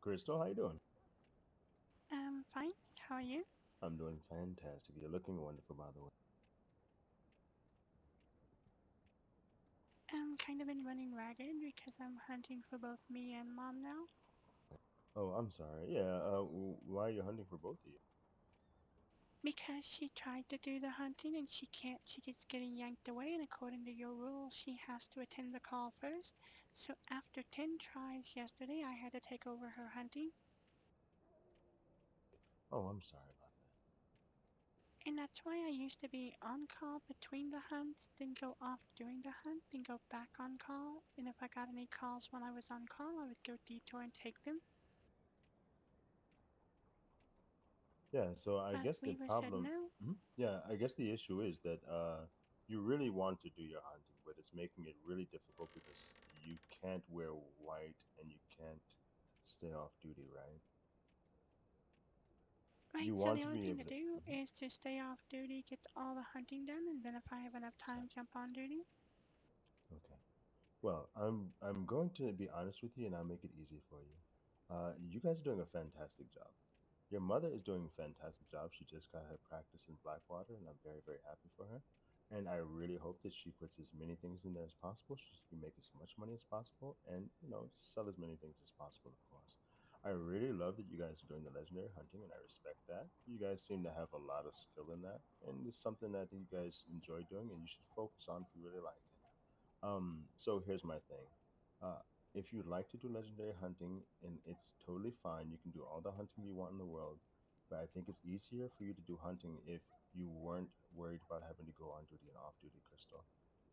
Krystal, how you doing? I'm fine. How are you? I'm doing fantastic. You're looking wonderful, by the way. I'm kind of been running ragged because I'm hunting for both me and mom now. Oh, I'm sorry. Yeah, uh, why are you hunting for both of you? Because she tried to do the hunting and she can't. She keeps getting yanked away, and according to your rules, she has to attend the call first. So after 10 tries yesterday, I had to take over her hunting. Oh, I'm sorry about that. And that's why I used to be on call between the hunts, then go off during the hunt, then go back on call. And if I got any calls when I was on call, I would go detour and take them. Yeah, so I But guess the said problem, no. Mhm. yeah, I guess the issue is that uh, you really want to do your hunting, but it's making it really difficult because you can't wear white and you can't stay off duty, right? Right, You so want the to only be thing to able to. do Mhm. is to stay off duty, get all the hunting done, and then if I have enough time, jump on duty. Okay. Well, I'm I'm going to be honest with you, and I'll make it easy for you. Uh, you guys are doing a fantastic job. Your mother is doing a fantastic job. She just got her practice in Blackwater, and I'm very, very happy for her. And I really hope that she puts as many things in there as possible. She can make as much money as possible, and you know, sell as many things as possible, of course. I really love that you guys are doing the legendary hunting, and I respect that. You guys seem to have a lot of skill in that, and it's something that I think you guys enjoy doing, and you should focus on if you really like it. Um, so here's my thing. Uh, if you'd like to do legendary hunting, and it's totally fine, you can do all the hunting you want in the world. But I think it's easier for you to do hunting if you weren't worried about having to go on duty and off duty, Krystal.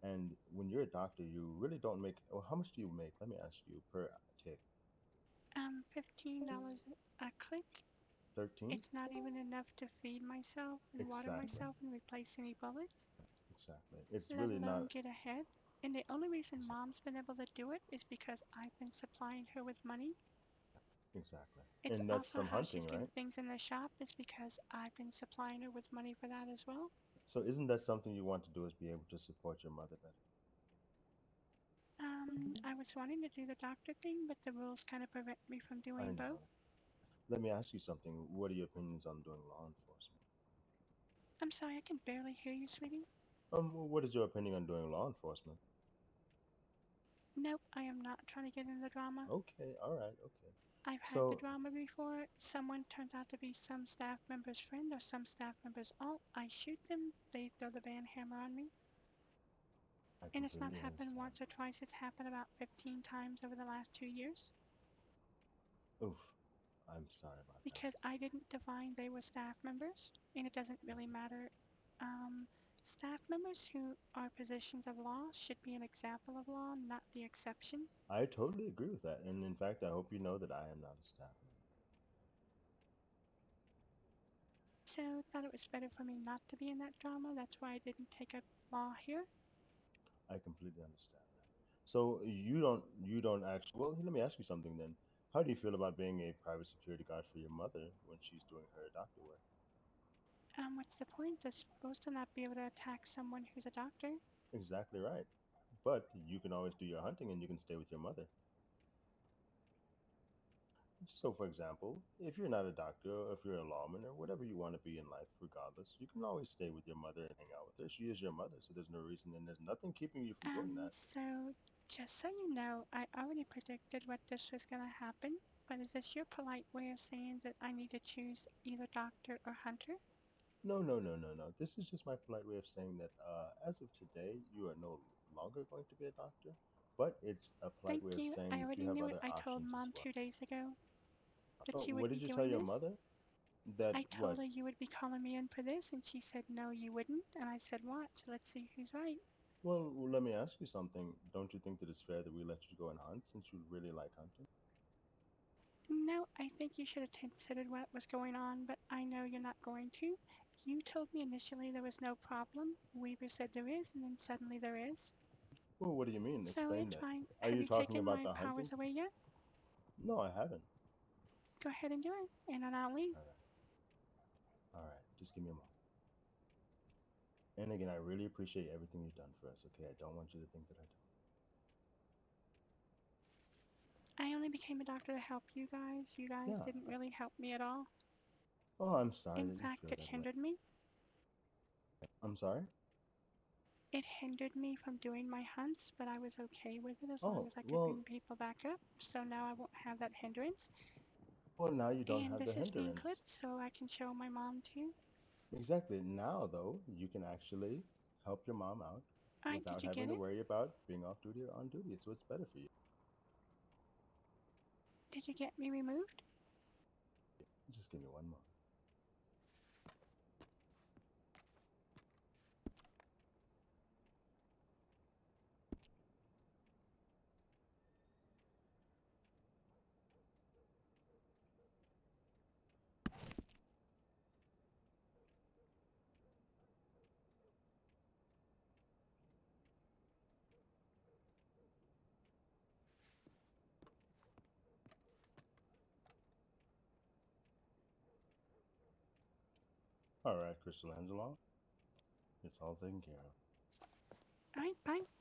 And when you're a doctor, you really don't make. Well, how much do you make? Let me ask you per tick. Um, $15 a click. 13? It's not even enough to feed myself and water myself and replace any bullets, Exactly. It's let really not. get ahead. And the only reason mom's been able to do it is because I've been supplying her with money. Exactly. It's And that's also from how she's hunting, getting right? things in the shop is because I've been supplying her with money for that as well. So isn't that something you want to do is be able to support your mother better? Um, I was wanting to do the doctor thing, but the rules kind of prevent me from doing both. Let me ask you something. What are your opinions on doing law enforcement? I'm sorry, I can barely hear you, sweetie. Um, what is your opinion on doing law enforcement? Nope, I am not trying to get into the drama. Okay, all right, okay. I've had the So, drama before. Someone turns out to be some staff member's friend or some staff member's alt. I shoot them, they throw the ban hammer on me. I And it's not completely happened understand. once or twice, it's happened about 15 times over the last two years. Oof, I'm sorry about that. Because I didn't divine they were staff members, and it doesn't really matter. Um, staff members who are positions of law should be an example of law, not the exception. I totally agree with that, and in fact, I hope you know that I am not a staff member. So thought it was better for me not to be in that drama. That's why I didn't take up law here. I completely understand that. So you don't, you don't actually. Well, let me ask you something then. How do you feel about being a private security guard for your mother when she's doing her doctor work? Um, what's the point? They're supposed to not be able to attack someone who's a doctor. Exactly right. But you can always do your hunting and you can stay with your mother. So, for example, if you're not a doctor or if you're a lawman or whatever you want to be in life, regardless, you can always stay with your mother and hang out with her. She is your mother, so there's no reason and there's nothing keeping you from doing Um, that. so just so you know, I already predicted what this was gonna happen. But is this your polite way of saying that I need to choose either doctor or hunter? No, no, no, no, no. This is just my polite way of saying that uh, as of today, you are no longer going to be a doctor, but it's a polite way Thank of you. saying I you already have knew it. I told mom well. two days ago that Oh, you what would did be you tell your this. mother? That I what? told her you would be calling me in for this, and she said no, you wouldn't. And I said, watch, let's see who's right. Well, well, let me ask you something. Don't you think that it's fair that we let you go and hunt since you really like hunting? No, I think you should have considered what was going on, but I know you're not going to. You told me initially there was no problem. Weaver said there is, and then suddenly there is. Well, what do you mean? So Explain it's that. fine. Are Have you you talking taken about my hunting? powers away yet? No, I haven't. Go ahead and do it, and then I'll leave. All right. All right. Just give me a moment. And again, I really appreciate everything you've done for us. Okay, I don't want you to think that I don't. I only only became a doctor to help you guys. You guys Yeah. didn't really help me at all. Oh, I'm sorry In fact, it way. hindered me. I'm sorry? It hindered me from doing my hunts, but I was okay with it as Oh, long as I could well- bring people back up. So now I won't have that hindrance. Well, now you don't and have this is being hindrance. clipped, so I can show my mom too. Exactly. Now, though, you can actually help your mom out I without having to it? worry about being off duty or on duty. So it's better for you. Did you get me removed? Just give me one more. All right, Krystal Angelo. It's all taken care of. Alright, bye.